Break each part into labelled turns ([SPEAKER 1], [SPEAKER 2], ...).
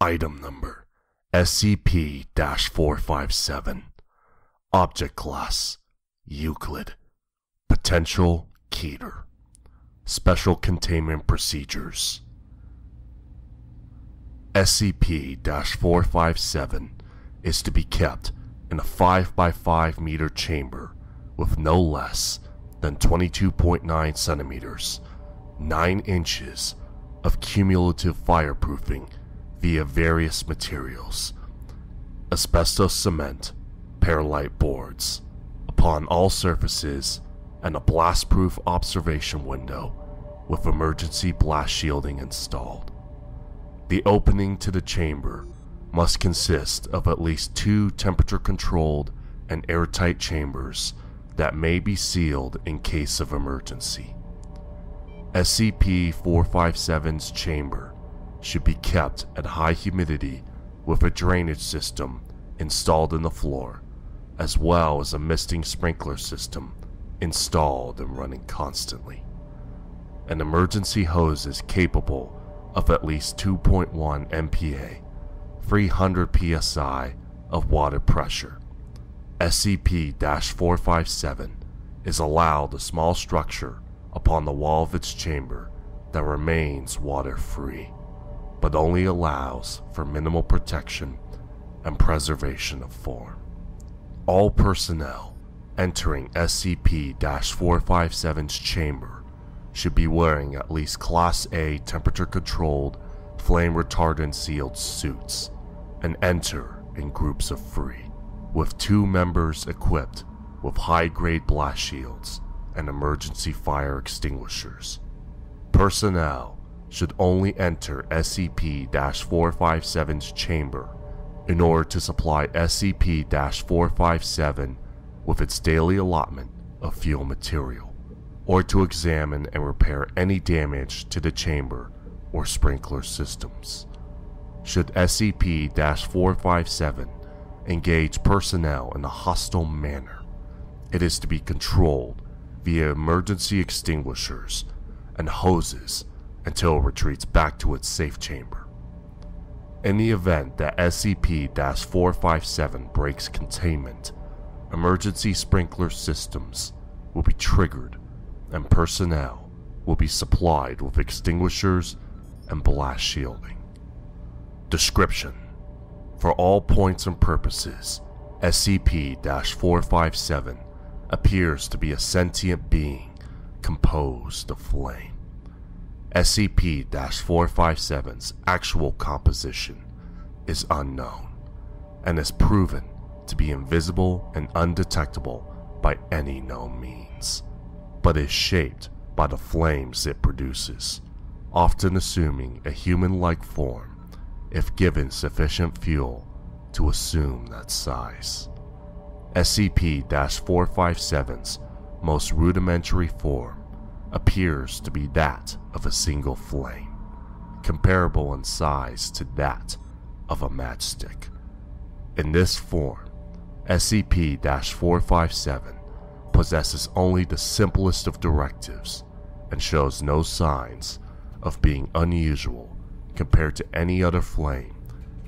[SPEAKER 1] Item Number SCP 457. Object Class Euclid. Potential Keter. Special Containment Procedures SCP 457 is to be kept in a 5x5 meter chamber with no less than 22.9 centimeters, 9 inches of cumulative fireproofing via various materials asbestos cement, perlite boards, upon all surfaces, and a blast proof observation window with emergency blast shielding installed. The opening to the chamber must consist of at least two temperature controlled and airtight chambers that may be sealed in case of emergency. SCP 457's chamber should be kept at high humidity with a drainage system installed in the floor, as well as a misting sprinkler system installed and running constantly. An emergency hose is capable of at least 2.1 MPa, 300 psi of water pressure. SCP 457 is allowed a small structure upon the wall of its chamber that remains water free but only allows for minimal protection and preservation of form. All personnel entering SCP 457's chamber should be wearing at least Class A temperature controlled, flame retardant sealed suits and enter in groups of three, with two members equipped with high grade blast shields and emergency fire extinguishers. Personnel should only enter SCP 457's chamber in order to supply SCP 457 with its daily allotment of fuel material, or to examine and repair any damage to the chamber or sprinkler systems. Should SCP 457 engage personnel in a hostile manner, it is to be controlled via emergency extinguishers and hoses until it retreats back to its safe chamber. In the event that SCP 457 breaks containment, emergency sprinkler systems will be triggered and personnel will be supplied with extinguishers and blast shielding. Description For all points and purposes, SCP 457 appears to be a sentient being composed of flame. SCP 457's actual composition is unknown and is proven to be invisible and undetectable by any known means, but is shaped by the flames it produces, often assuming a human like form if given sufficient fuel to assume that size. SCP 457's most rudimentary form appears to be that of a single flame, comparable in size to that of a matchstick. In this form, SCP 457 possesses only the simplest of directives and shows no signs of being unusual compared to any other flame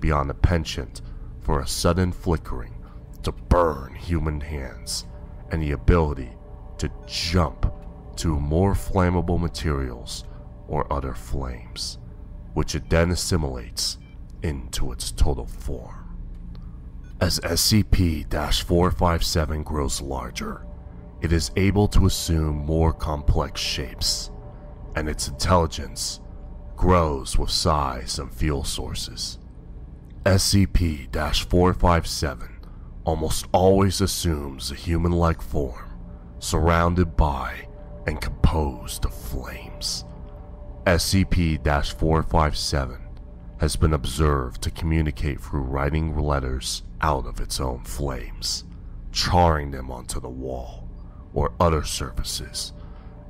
[SPEAKER 1] beyond a penchant for a sudden flickering to burn human hands and the ability to jump to more flammable materials or other flames, which it then assimilates into its total form. As SCP 457 grows larger, it is able to assume more complex shapes, and its intelligence grows with size and fuel sources. SCP 457 almost always assumes a human like form, surrounded by and composed of flames. SCP 457 has been observed to communicate through writing letters out of its own flames, charring them onto the wall or other surfaces,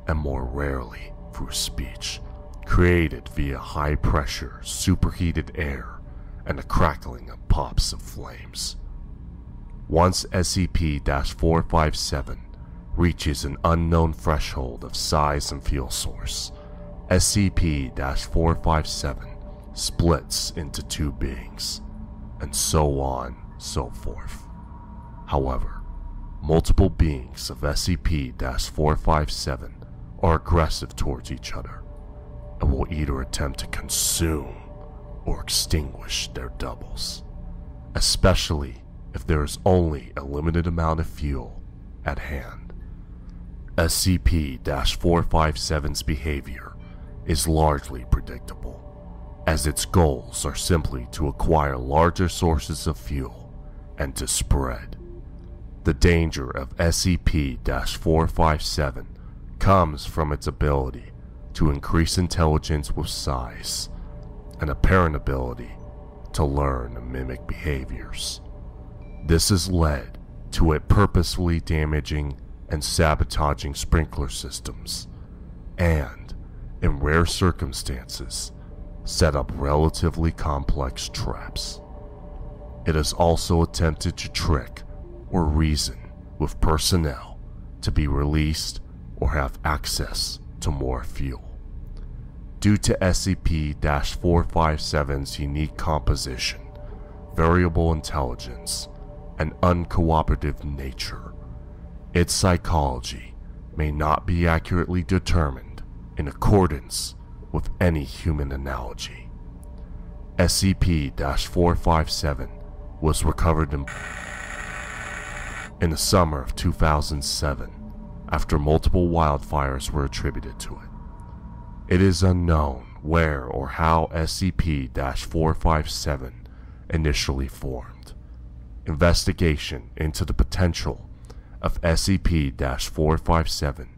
[SPEAKER 1] and more rarely through speech, created via high pressure, superheated air and the crackling of pops of flames. Once SCP 457 reaches an unknown threshold of size and fuel source, SCP 457 splits into two beings, and so on, so forth. However, multiple beings of SCP 457 are aggressive towards each other and will either attempt to consume or extinguish their doubles, especially if there is only a limited amount of fuel at hand. SCP 457's behavior is largely predictable, as its goals are simply to acquire larger sources of fuel and to spread. The danger of SCP 457 comes from its ability to increase intelligence with size, an apparent ability to learn and mimic behaviors. This has led to it purposefully damaging and sabotaging sprinkler systems, and, in rare circumstances, set up relatively complex traps. It has also attempted to trick or reason with personnel to be released or have access to more fuel. Due to SCP 457's unique composition, variable intelligence, and uncooperative nature, its psychology may not be accurately determined in accordance with any human analogy. SCP 457 was recovered in, in the summer of 2007 after multiple wildfires were attributed to it. It is unknown where or how SCP 457 initially formed. Investigation into the potential of SCP 457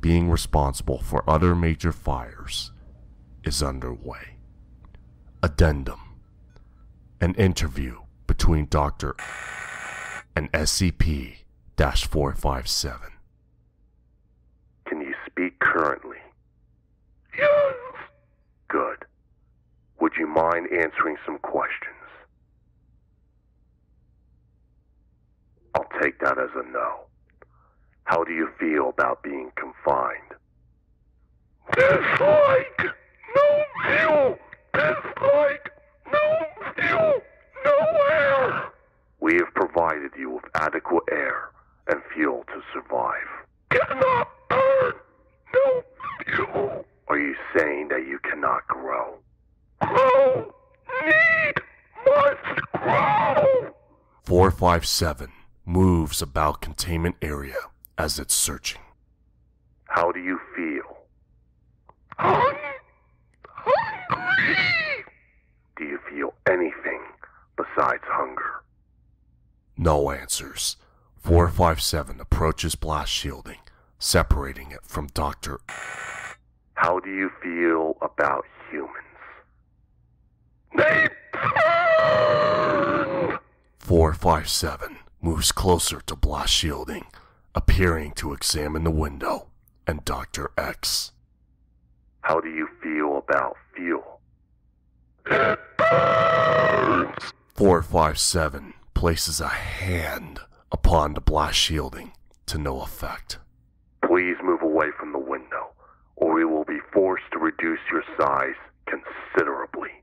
[SPEAKER 1] being responsible for other major fires is underway. Addendum An interview between Dr. and SCP 457.
[SPEAKER 2] Can you speak currently?
[SPEAKER 3] Yes.
[SPEAKER 2] Good. Would you mind answering some questions? Take that as a no. How do you feel about being confined?
[SPEAKER 3] There's like no view. There's like no view. No air.
[SPEAKER 2] We have provided you with adequate air and fuel to survive.
[SPEAKER 3] Cannot burn. No view.
[SPEAKER 2] Are you saying that you cannot grow?
[SPEAKER 3] Grow. Need. Must grow.
[SPEAKER 1] 457 moves about containment area as it's searching.
[SPEAKER 2] How do you feel?
[SPEAKER 3] Hungry.
[SPEAKER 2] Do you feel anything besides hunger?
[SPEAKER 1] No answers. 457 approaches blast shielding, separating it from Dr.
[SPEAKER 2] How do you feel about humans?
[SPEAKER 3] They burn.
[SPEAKER 1] 457 moves closer to blast shielding, appearing to examine the window and Dr. X.
[SPEAKER 2] How do you feel about fuel?
[SPEAKER 3] It burns.
[SPEAKER 1] 457 places a hand upon the blast shielding to no effect.
[SPEAKER 2] Please move away from the window, or we will be forced to reduce your size considerably.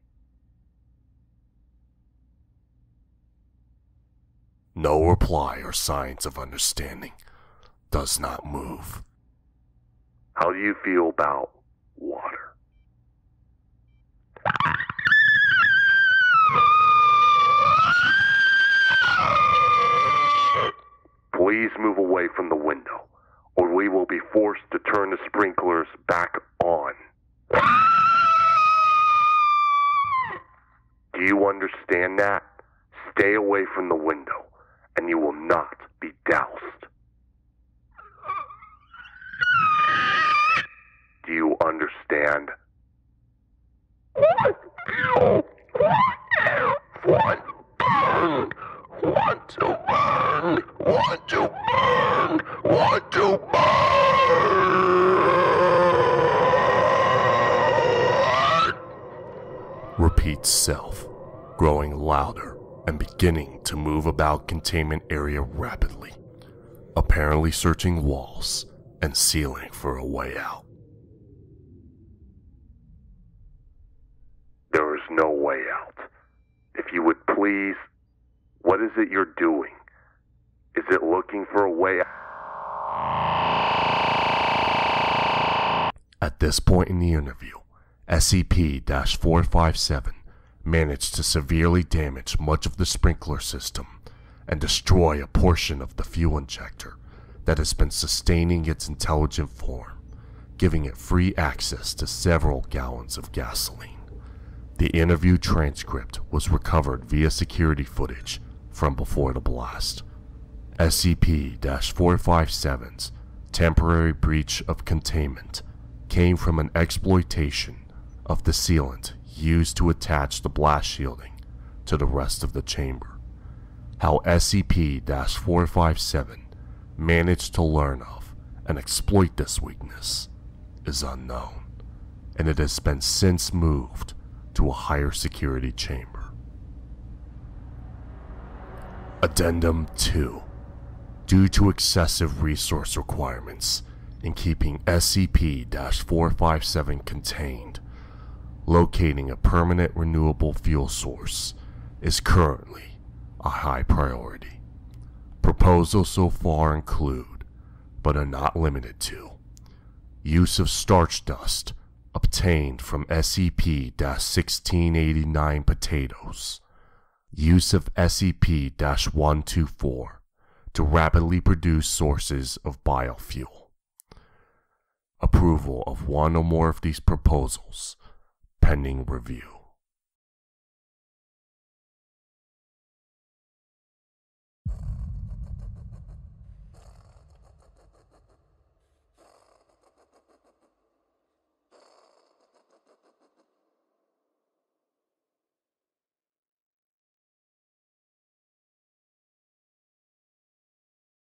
[SPEAKER 1] No reply or signs of understanding. Does not move.
[SPEAKER 2] How do you feel about water? Please move away from the window, or we will be forced to turn the sprinklers back on. Do you understand that? Stay away from the window, and you will not be doused. Do you understand?
[SPEAKER 3] What view? What air? What burn? Want to burn? Want to burn? Want to burn?
[SPEAKER 1] Repeats self, growing louder and beginning to move about containment area rapidly, apparently searching walls and ceiling for a way out.
[SPEAKER 2] There is no way out. If you would please, what is it you're doing? Is it looking for a way out?
[SPEAKER 1] At this point in the interview, SCP 457 managed to severely damage much of the sprinkler system and destroy a portion of the fuel injector that has been sustaining its intelligent form, giving it free access to several gallons of gasoline. The interview transcript was recovered via security footage from before the blast. SCP 457's temporary breach of containment came from an exploitation of the sealant used to attach the blast shielding to the rest of the chamber. How SCP 457 managed to learn of and exploit this weakness is unknown, and it has been since moved to a higher security chamber. Addendum 2 Due to excessive resource requirements in keeping SCP 457 contained, locating a permanent renewable fuel source is currently a high priority. Proposals so far include, but are not limited to, use of starch dust obtained from SCP 1689 potatoes, use of SCP 124 to rapidly produce sources of biofuel. Approval of one or more of these proposals pending review.